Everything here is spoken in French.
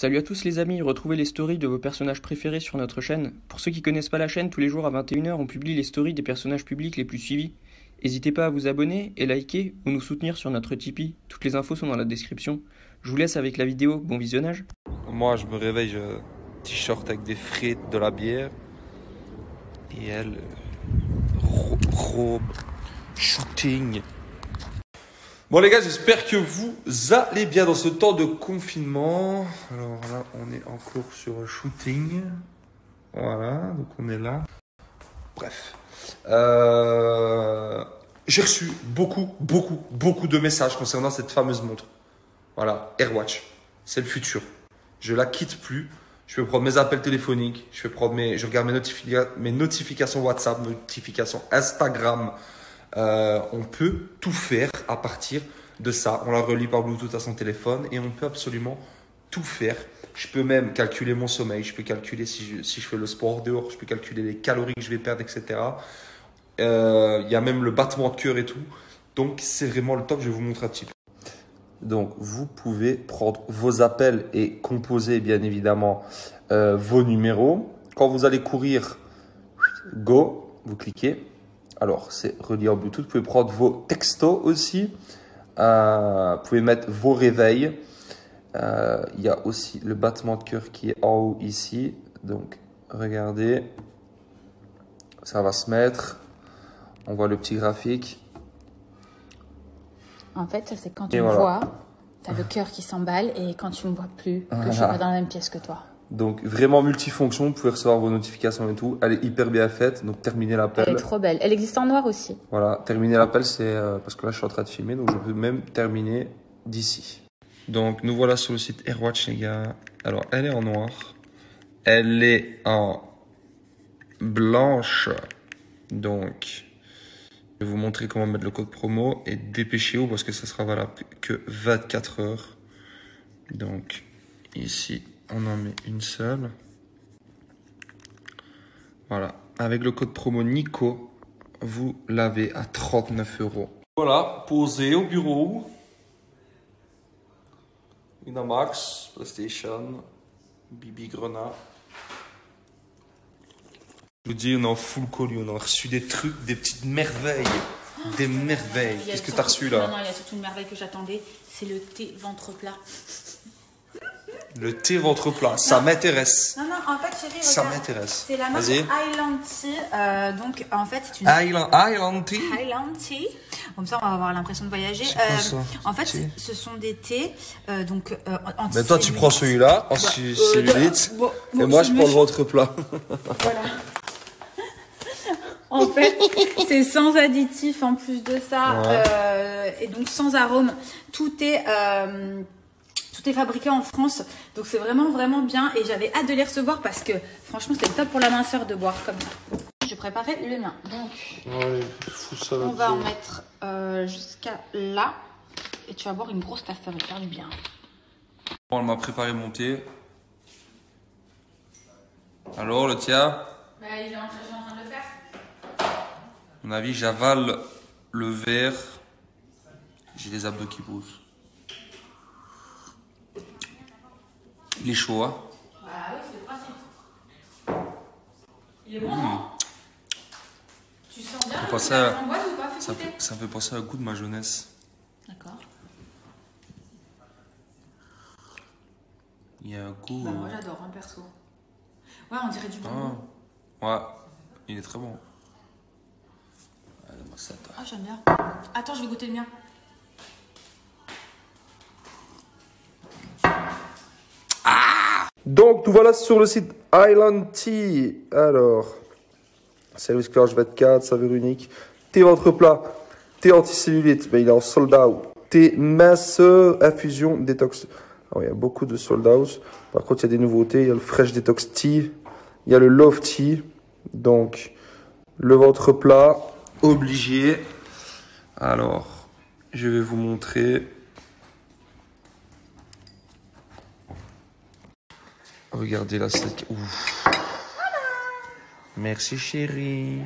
Salut à tous les amis, retrouvez les stories de vos personnages préférés sur notre chaîne. Pour ceux qui connaissent pas la chaîne, tous les jours à 21h, on publie les stories des personnages publics les plus suivis. N'hésitez pas à vous abonner et liker ou nous soutenir sur notre Tipeee. Toutes les infos sont dans la description. Je vous laisse avec la vidéo, bon visionnage. Moi, je me réveille, un t-shirt avec des frites, de la bière. Et elle, euh, ro- robe, shooting. Bon les gars, j'espère que vous allez bien dans ce temps de confinement. Alors là, on est en cours sur shooting. Voilà, donc on est là. Bref. Euh, J'ai reçu beaucoup, beaucoup, beaucoup de messages concernant cette fameuse montre. Voilà, AirWatch. C'est le futur. Je la quitte plus. Je peux prendre mes appels téléphoniques. Je peux prendre mes, je regarde mes, notifica- mes notifications WhatsApp, notifications Instagram. Euh, on peut tout faire à partir de ça. On la relie par Bluetooth à son téléphone et on peut absolument tout faire. Je peux même calculer mon sommeil. Je peux calculer si je, fais le sport dehors. Je peux calculer les calories que je vais perdre, etc. Euh, Il y a même le battement de cœur et tout. Donc c'est vraiment le top. Je vais vous montrer un petit peu. Donc, vous pouvez prendre vos appels et composer bien évidemment euh, vos numéros. Quand vous allez courir, go, vous cliquez. Alors, c'est relié en Bluetooth. Vous pouvez prendre vos textos aussi. Euh, vous pouvez mettre vos réveils. Euh, Il y a aussi le battement de cœur qui est en haut ici. Donc, regardez. Ça va se mettre. On voit le petit graphique. En fait, ça, c'est quand tu me voilà. vois, t'as le cœur qui s'emballe et quand tu me vois plus, que je suis Voilà. pas dans la même pièce que toi. Donc vraiment multifonction, vous pouvez recevoir vos notifications et tout. Elle est hyper bien faite, donc terminer Elle est l'appel. trop belle. Elle existe en noir aussi. Voilà, terminer l'appel, c'est euh, parce que là je suis en train de filmer, donc je peux même terminer d'ici. Donc nous voilà sur le site AirWatch les gars. Alors elle est en noir, elle est en blanche, donc je vais vous montrer comment mettre le code promo et dépêchez-vous parce que ça sera valable que 24 heures. Donc ici on en met une seule. Voilà, avec le code promo Nico, vous l'avez à 39 euros. Voilà, posé au bureau. Winamax, PlayStation, Bibi Grenat. Je vous dis, on est en full colis, on a reçu des trucs, des petites merveilles. Des merveilles. Qu'est-ce que t'as reçu Non, là non, il y a surtout une merveille que j'attendais. C'est le thé ventre plat. Le thé ventre plat, ça m'intéresse. Non, non, en fait, chérie, Ça m'intéresse. C'est la marque. Highland Tea. euh, donc, en fait, c'est une Island, Island Tea Highland Tea. Comme ça, on va avoir l'impression de voyager. Euh, ça en fait, ce sont des thés, euh, donc euh, anti Mais toi, tu prends celui-là, Bah, ci- euh, cellulite. bon, et moi, je prends le ventre plat. Voilà. En fait, c'est sans additifs en plus de ça, Ouais. euh, et donc sans arôme. Tout est euh, tout est fabriqué en France, donc c'est vraiment vraiment bien. Et j'avais hâte de les recevoir parce que franchement, c'est top pour la minceur de boire comme ça. Je préparais le mien, donc Ouais, fous ça on va en mettre euh, jusqu'à là, et tu vas boire une grosse tasse, ça va te faire du bien. Bon, elle m'a préparé mon thé. Alors, le tien Bah, il est en train de le faire. À mon avis, j'avale le verre. J'ai les abdos qui poussent. Hein Bah oui, c'est le principe. Il est bon, non Tu sens bien le à- framboise ou pas ça, goûter. fait, ça me fait penser à un goût de ma jeunesse. D'accord. Il y a un goût. Bah, euh, moi j'adore, hein, perso. Ouais, on dirait du ah. Ouais, il est très bon. Ah, j'aime bien. Attends, je vais goûter le mien. Donc, nous voilà sur le site Island Tea. Alors, service cloche 24, saveur unique. Thé ventre plat, thé anticellulite, mais il est en sold out. Thé minceur, infusion, détox. Alors, il y a beaucoup de sold out. Par contre, il y a des nouveautés. Il y a le Fresh Detox Tea, il y a le Love Tea. Donc, le ventre plat, obligé. Alors, je vais vous montrer. Regardez c'est... Ouf. Merci chérie.